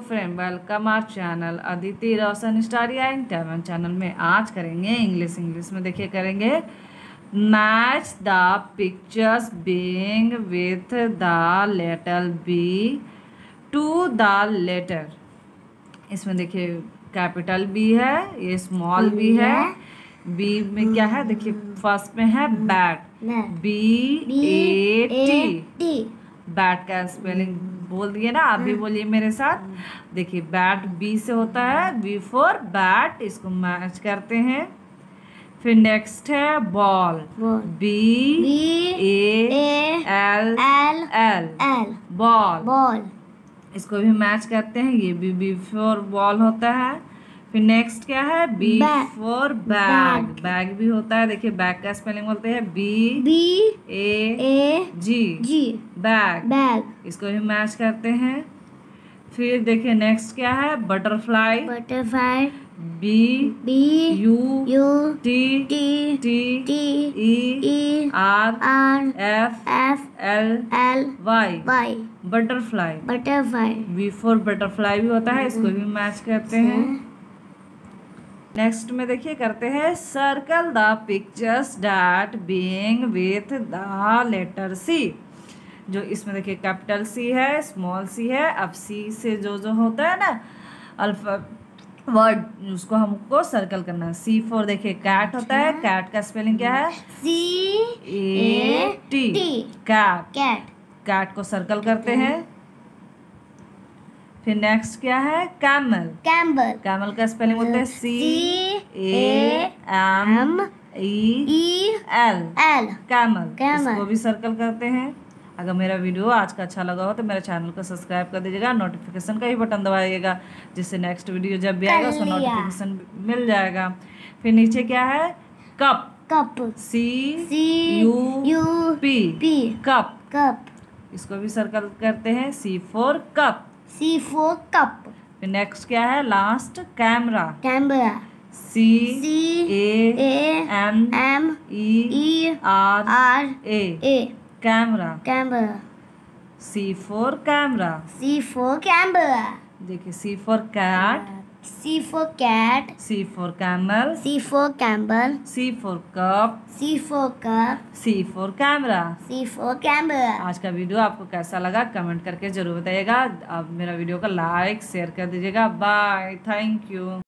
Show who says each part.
Speaker 1: Friend welcome our channel Aditi Roshan स्टारिया इन टेवन channel में आज करेंगे इंग्लिश इंग्लिश में देखिए करेंगे। Match the pictures being with the letter B to the letter इसमें देखिए कैपिटल बी है ये स्मॉल बी है। बी में क्या है? देखिए फ़र्स्ट में है bat B A T bat का स्पेलिंग बोल दिए ना आप भी बोलिए मेरे साथ। देखिए बैट बी से होता है बी फोर बैट इसको मैच करते हैं। फिर नेक्स्ट है ball B A L
Speaker 2: L
Speaker 1: L
Speaker 2: L
Speaker 1: ball
Speaker 2: ball
Speaker 1: इसको भी मैच करते हैं ये भी बी फोर बॉल होता है। फिर नेक्स्ट क्या है? बी. फोर बैग बैग भी होता है। देखिए बैग का स्पेलिंग बोलते हैं। B
Speaker 2: B
Speaker 1: A
Speaker 2: A
Speaker 1: G
Speaker 2: G
Speaker 1: bag
Speaker 2: bag
Speaker 1: इसको भी मैच करते हैं। फिर देखिए नेक्स्ट क्या है? Butterfly
Speaker 2: butterfly
Speaker 1: B
Speaker 2: B
Speaker 1: U
Speaker 2: U
Speaker 1: T
Speaker 2: T
Speaker 1: T
Speaker 2: T
Speaker 1: E
Speaker 2: E
Speaker 1: R
Speaker 2: R
Speaker 1: F
Speaker 2: F
Speaker 1: L
Speaker 2: L
Speaker 1: Y
Speaker 2: Y
Speaker 1: butterfly
Speaker 2: butterfly
Speaker 1: B for butterfly भी होता है। इसको भी मैच करते हैं। नेक्स्ट में देखिए करते हैं circle the pictures that being with the letter C जो इसमें देखिए कैपिटल सी है स्मॉल सी है अब सी से जो जो होता है ना अल्फ़ा वर्ड उसको हमको सर्कल करना है। सी फोर देखिए कैट होता है। कैट का स्पेलिंग क्या है?
Speaker 2: C
Speaker 1: A T. Cat
Speaker 2: cat
Speaker 1: cat को सर्कल करते हैं। फिर नेक्स्ट क्या है? कैमल
Speaker 2: कैम्बल
Speaker 1: कैमल का स्पेलिंग होता है C A M E L
Speaker 2: L
Speaker 1: camel. इसको भी सर्कल करते हैं। अगर मेरा वीडियो आज का अच्छा लगा हो तो मेरे चैनल को सब्सक्राइब कर दीजिएगा नोटिफिकेशन का ही बटन दबाइएगा जिससे नेक्स्ट वीडियो जब भी आएगा उसको नोटिफिकेशन मिल जाएगा। फिर नीचे क्या है? Cup
Speaker 2: cup
Speaker 1: C
Speaker 2: C
Speaker 1: U
Speaker 2: U
Speaker 1: P
Speaker 2: P
Speaker 1: cup
Speaker 2: cup
Speaker 1: इसको भी सर्कल करते हैं। C for cup
Speaker 2: C for cup
Speaker 1: next क्या है? Last camera
Speaker 2: camera
Speaker 1: C
Speaker 2: C
Speaker 1: A M
Speaker 2: M
Speaker 1: E R
Speaker 2: R
Speaker 1: A
Speaker 2: A
Speaker 1: camera
Speaker 2: camera
Speaker 1: C for camera
Speaker 2: C for camera
Speaker 1: देखिए C for cat
Speaker 2: C for cat.
Speaker 1: C for camel.
Speaker 2: C for camel.
Speaker 1: C for cup.
Speaker 2: C for cup.
Speaker 1: C for camera.
Speaker 2: C for camera.
Speaker 1: आज का video आपको कैसा लगा comment करके ज़रूर बताइएगा आप मेरा वीडियो का लाइक शेयर कर दीजिएगा बाय थैंक यू